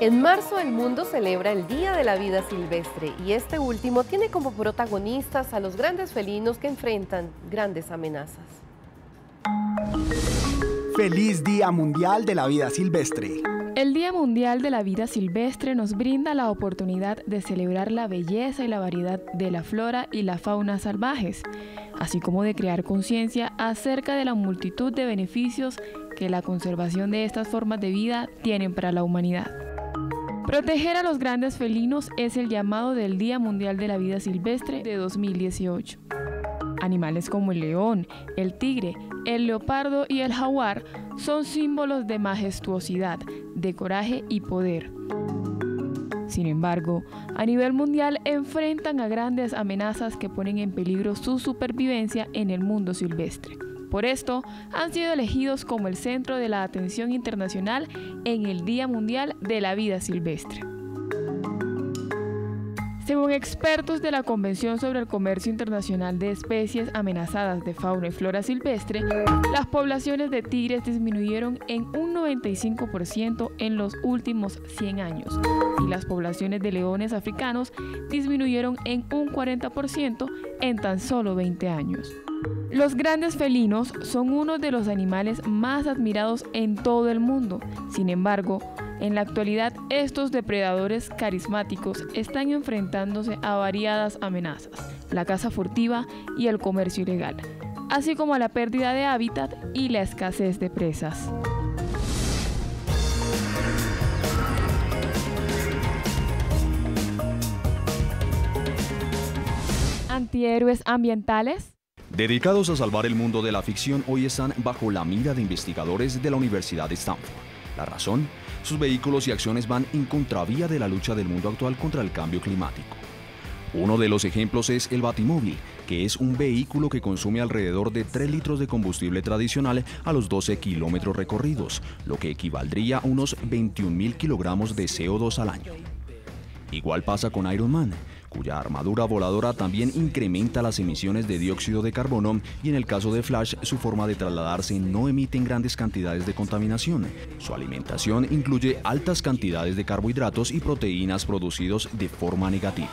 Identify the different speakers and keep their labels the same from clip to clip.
Speaker 1: En marzo el mundo celebra el Día de la Vida Silvestre y este último tiene como protagonistas a los grandes felinos que enfrentan grandes amenazas.
Speaker 2: Feliz Día Mundial de la Vida Silvestre.
Speaker 3: El Día Mundial de la Vida Silvestre nos brinda la oportunidad de celebrar la belleza y la variedad de la flora y la fauna salvajes, así como de crear conciencia acerca de la multitud de beneficios que la conservación de estas formas de vida tienen para la humanidad. Proteger a los grandes felinos es el llamado del Día Mundial de la Vida Silvestre de 2018. Animales como el león, el tigre, el leopardo y el jaguar son símbolos de majestuosidad, de coraje y poder. Sin embargo, a nivel mundial enfrentan a grandes amenazas que ponen en peligro su supervivencia en el mundo silvestre. Por esto, han sido elegidos como el centro de la atención internacional en el Día Mundial de la Vida Silvestre. Según expertos de la Convención sobre el Comercio Internacional de Especies Amenazadas de Fauna y Flora Silvestre, las poblaciones de tigres disminuyeron en un 95% en los últimos 100 años y las poblaciones de leones africanos disminuyeron en un 40% en tan solo 20 años. Los grandes felinos son uno de los animales más admirados en todo el mundo. Sin embargo, en la actualidad estos depredadores carismáticos están enfrentándose a variadas amenazas, la caza furtiva y el comercio ilegal, así como a la pérdida de hábitat y la escasez de presas. Antihéroes ambientales
Speaker 4: Dedicados a salvar el mundo de la ficción, hoy están bajo la mira de investigadores de la Universidad de Stanford. La razón, sus vehículos y acciones van en contravía de la lucha del mundo actual contra el cambio climático. Uno de los ejemplos es el Batimóvil, que es un vehículo que consume alrededor de 3 litros de combustible tradicional a los 12 kilómetros recorridos, lo que equivaldría a unos 21 mil kilogramos de CO2 al año. Igual pasa con Iron Man, cuya armadura voladora también incrementa las emisiones de dióxido de carbono y en el caso de Flash su forma de trasladarse no emite grandes cantidades de contaminación. Su alimentación incluye altas cantidades de carbohidratos y proteínas producidos de forma negativa.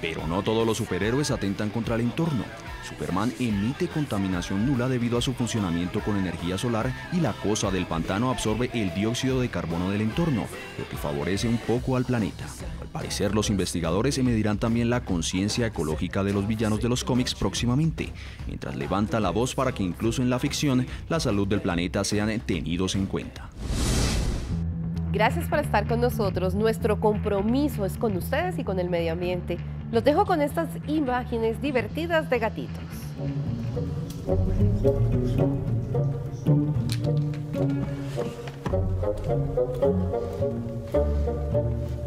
Speaker 4: Pero no todos los superhéroes atentan contra el entorno. Superman emite contaminación nula debido a su funcionamiento con energía solar y la cosa del pantano absorbe el dióxido de carbono del entorno, lo que favorece un poco al planeta parecer, los investigadores se medirán también la conciencia ecológica de los villanos de los cómics próximamente, mientras levanta la voz para que incluso en la ficción la salud del planeta sean tenidos en cuenta.
Speaker 1: Gracias por estar con nosotros. Nuestro compromiso es con ustedes y con el medio ambiente. Los dejo con estas imágenes divertidas de gatitos.